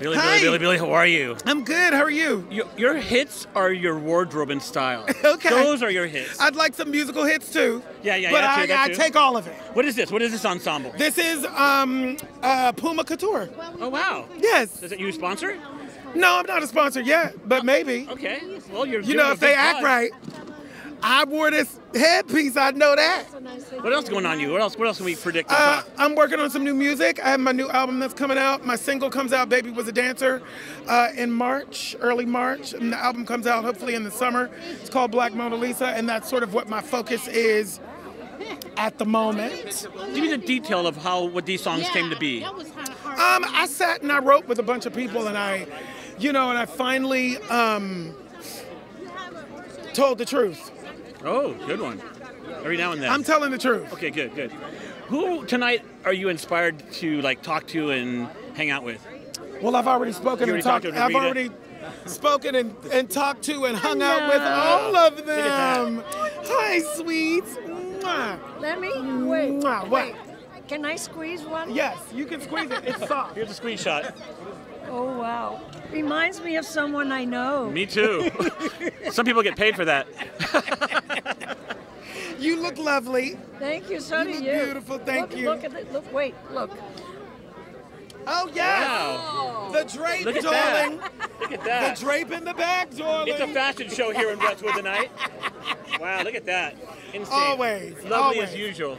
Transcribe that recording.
Billy, Hi. Billy, Billy, Billy, how are you? I'm good. How are you? Your, your hits are your wardrobe and style. Okay. Those are your hits. I'd like some musical hits too. Yeah, yeah, But yeah, I, that I too. take all of it. what is this? What is this ensemble? This is um, uh, Puma Couture. Oh wow. Yes. Is it you sponsor? No, I'm not a sponsor yet, but maybe. Okay. Well, you're. You know, if they act right. I wore this headpiece. I know that. What else going on you? What else? What else can we predict? Uh, I'm working on some new music. I have my new album that's coming out. My single comes out, "Baby Was a Dancer," uh, in March, early March, and the album comes out hopefully in the summer. It's called Black Mona Lisa, and that's sort of what my focus is at the moment. Give me the detail of how what these songs came to be. Um, I sat and I wrote with a bunch of people, and I, you know, and I finally um, told the truth. Oh, good one. Every now and then. I'm telling the truth. okay, good, good. Who tonight are you inspired to like talk to and hang out with? Well, I've already spoken You and talked talked. to I've already spoken and, and talked to and hung out with all of Look at that. them. Hi, sweets. Mwah. Let me wait. Mwah. What? Wait. Can I squeeze one? Yes, you can squeeze it. It's soft. Here's a screenshot. Oh wow. Reminds me of someone I know. Me too. Some people get paid for that. You look lovely. Thank you. So You do look you. beautiful, thank look, you. Look at it. Look. Wait. Look. Oh yes. Wow. The drape, Look at darling. that. Look at that. The that. drape in the back, darling. It's a fashion show here in Westwood tonight. Wow, look at that. Insane. Always, Lovely as always. usual.